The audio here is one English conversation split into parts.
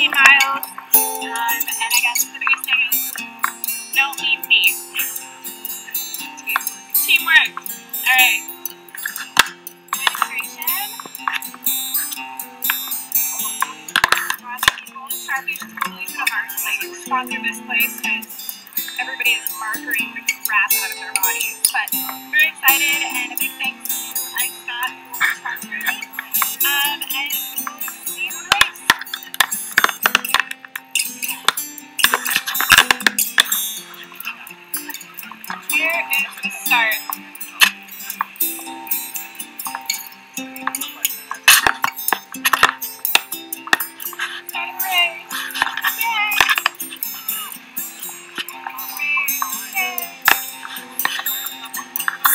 15 miles. Um, and I guess the biggest thing is don't leave me. Teamwork. All right. Registration. Sharpie just totally put a mark, like sponsor this place because everybody is markering the crap out of their bodies. But very excited and a big thanks to Ice Scott for sponsoring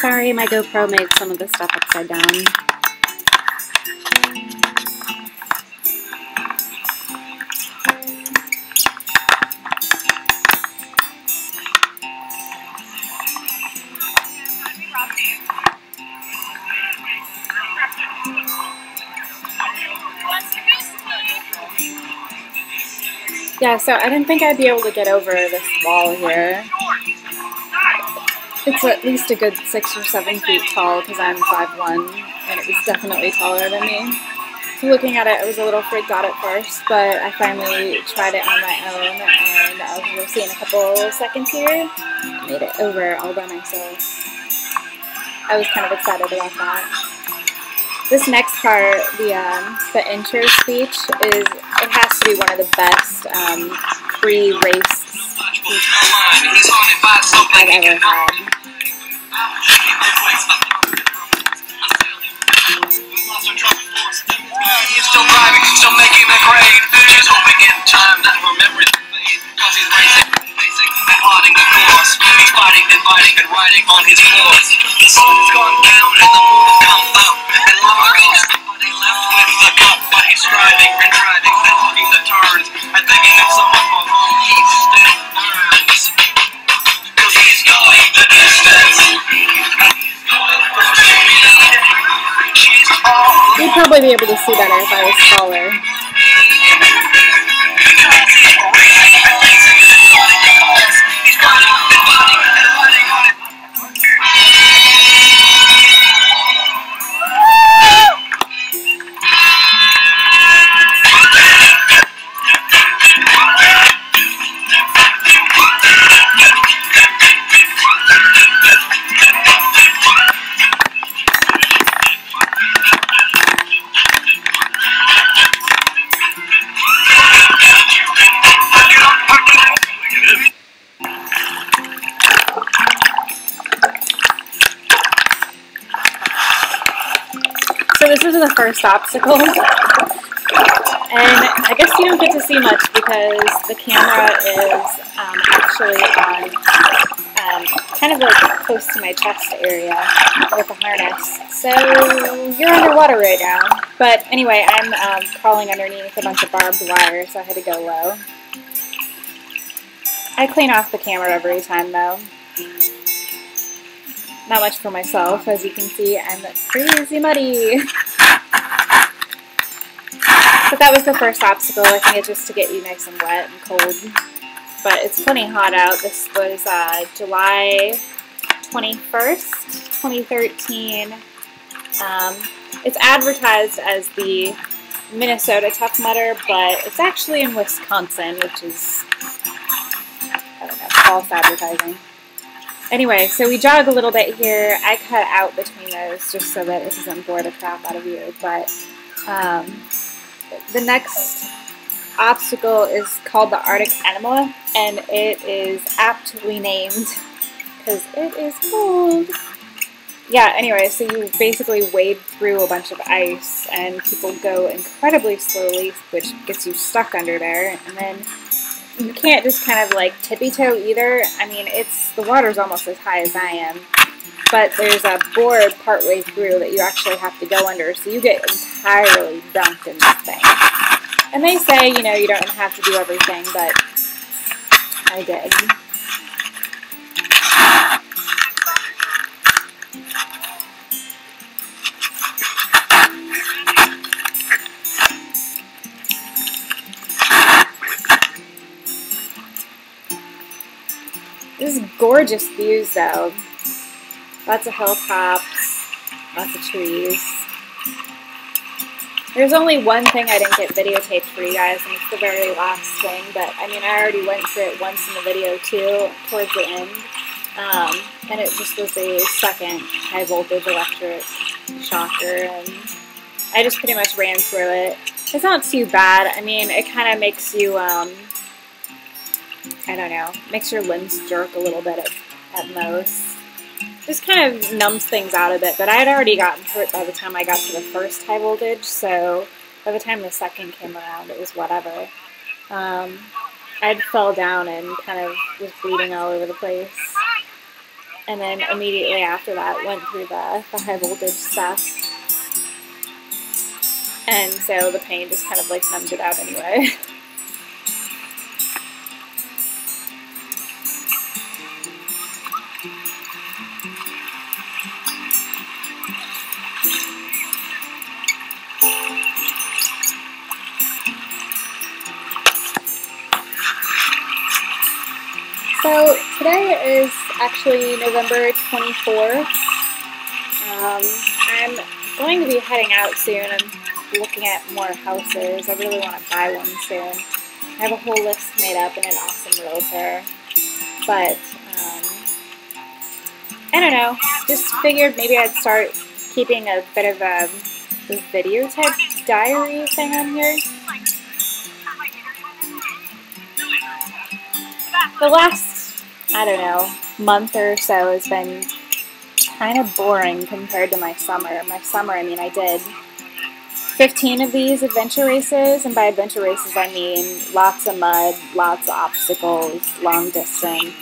Sorry, my GoPro made some of the stuff upside down. Yeah, so I didn't think I'd be able to get over this wall here. It's at least a good six or seven feet tall because I'm 5'1", and it was definitely taller than me. So looking at it, I was a little freaked out at first, but I finally tried it on my own, and as you'll see in a couple seconds here, I made it over all by myself. I was kind of excited about that. This next part, the um, the intro speech, is it has to be one of the best um, pre-race I've ever had. Fighting and fighting and riding on his. The sun's gone down and the moon has come You'd probably be able to see better if I was taller. The first obstacle. And I guess you don't get to see much because the camera is um, actually on um, kind of like close to my chest area with the harness. So you're underwater right now. But anyway, I'm um, crawling underneath a bunch of barbed wire, so I had to go low. I clean off the camera every time though. Not much for myself, as you can see, I'm crazy muddy. But that was the first obstacle. I think it's just to get you nice and wet and cold. But it's plenty hot out. This was uh, July 21st, 2013. Um, it's advertised as the Minnesota Tough Mudder, but it's actually in Wisconsin, which is, I don't know, false advertising. Anyway, so we jog a little bit here. I cut out between those just so that it doesn't bore the crap out of you. But um, the next obstacle is called the Arctic Enema, and it is aptly named because it is cold. Yeah, anyway, so you basically wade through a bunch of ice, and people go incredibly slowly, which gets you stuck under there, and then you can't just kind of like tippy toe either. I mean, it's the water's almost as high as I am, but there's a board partway through that you actually have to go under, so you get entirely dunked in this thing. And they say, you know, you don't have to do everything, but I did. This is gorgeous views though. Lots of hilltops, lots of trees. There's only one thing I didn't get videotaped for you guys, and it's the very last thing, but I mean, I already went through it once in the video too, towards the end. Um, and it just was a second high voltage electric shocker, and I just pretty much ran through it. It's not too bad. I mean, it kind of makes you, um, I don't know, makes your limbs jerk a little bit at, at most just kind of numbs things out a bit. But I had already gotten hurt by the time I got to the first high voltage, so by the time the second came around, it was whatever. Um, I fell down and kind of was bleeding all over the place. And then immediately after that, went through the, the high voltage stuff. And so the pain just kind of like numbed it out anyway. So today is actually November 24th. Um, I'm going to be heading out soon. I'm looking at more houses. I really want to buy one soon. I have a whole list made up and an awesome realtor. But, um, I don't know. Just figured maybe I'd start keeping a bit of a video type diary thing on here. The last I don't know, month or so has been kind of boring compared to my summer. My summer, I mean, I did 15 of these adventure races, and by adventure races, I mean lots of mud, lots of obstacles, long distance.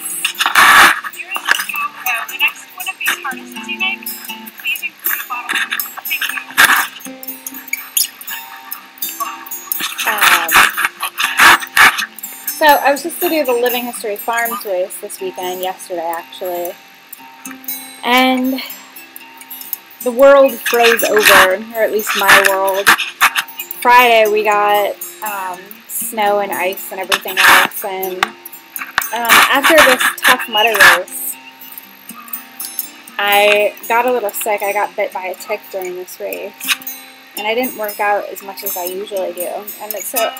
So I was just to do the Living History Farms race this weekend, yesterday actually, and the world froze over, or at least my world. Friday we got um, snow and ice and everything else, and um, after this Tough Mudder race, I got a little sick. I got bit by a tick during this race, and I didn't work out as much as I usually do, and so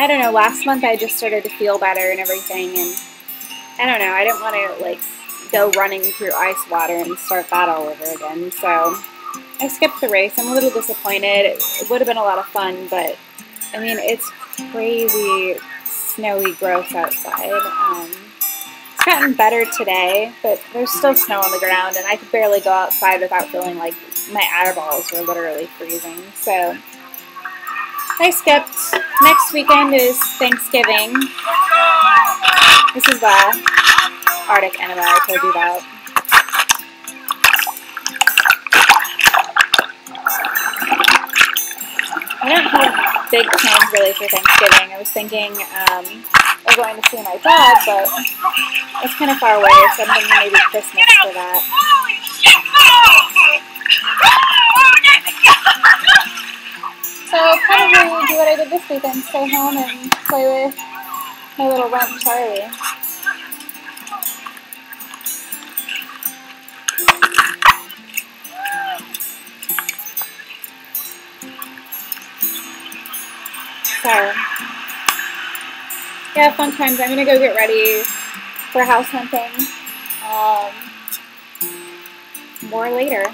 I don't know, last month I just started to feel better and everything, and I don't know, I didn't want to, like, go running through ice water and start that all over again, so I skipped the race. I'm a little disappointed. It would have been a lot of fun, but, I mean, it's crazy snowy gross outside. Um, it's gotten better today, but there's still snow on the ground, and I could barely go outside without feeling like my eyeballs were literally freezing, so... I skipped. Next weekend is Thanksgiving. This is the Arctic Enema I told you about. I don't have big plans really for Thanksgiving. I was thinking um, of going to see my dad, but it's kind of far away, so I'm thinking maybe Christmas for that. So I'll probably do what I did this weekend, stay home and play with my little rump Charlie. So, yeah, fun times. I'm gonna go get ready for house hunting. Um, more later.